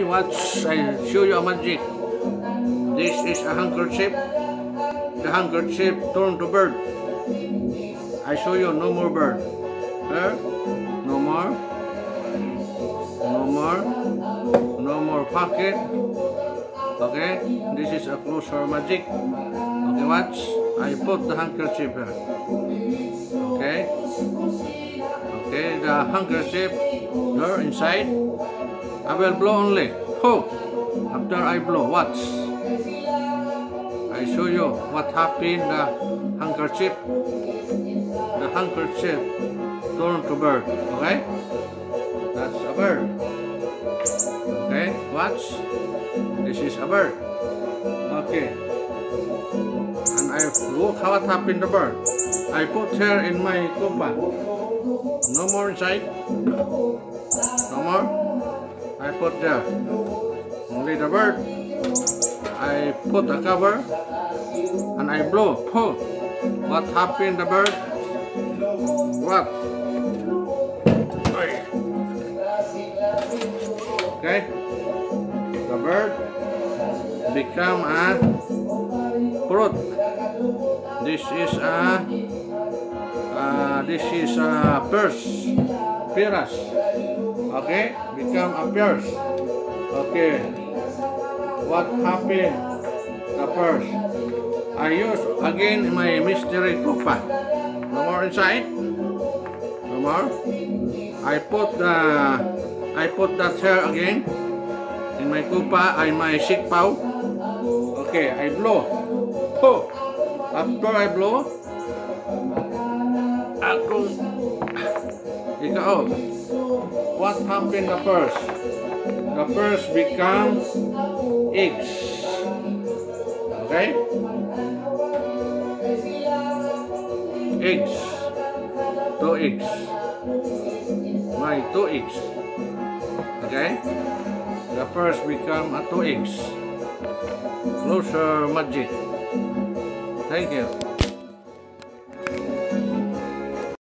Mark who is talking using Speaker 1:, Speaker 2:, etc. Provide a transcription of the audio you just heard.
Speaker 1: Okay, watch. I show you a magic. This is a handkerchief. The handkerchief turned to bird. I show you no more bird. Here, no more. No more. No more pocket. Okay, this is a closer magic. Okay, watch. I put the handkerchief here. Okay. Okay, the handkerchief there inside. I will blow only. Ho! After I blow, watch. I show you what happened the handkerchief. The handkerchief turned to bird. Okay? That's a bird. Okay, watch. This is a bird. Okay. And I look how what happened the bird. I put her in my kupa. No more inside. No more. I put there. Only the bird. I put the cover and I blow. Pull. What happened the bird? What? Okay. The bird become a fruit. This is a uh, this is a purse. Piras. Okay, become a purse. Okay. What happened? The purse. I use again my mystery kupa. No more inside. No more. I put the I put that here again in my kupa and my sick pow. Okay, I blow. Oh. After I blow, ah, ako ikaw what happened the first? The first becomes eggs. Okay? Eggs. Two eggs. My two eggs. Okay? The first become a two eggs. Closer magic. Thank you.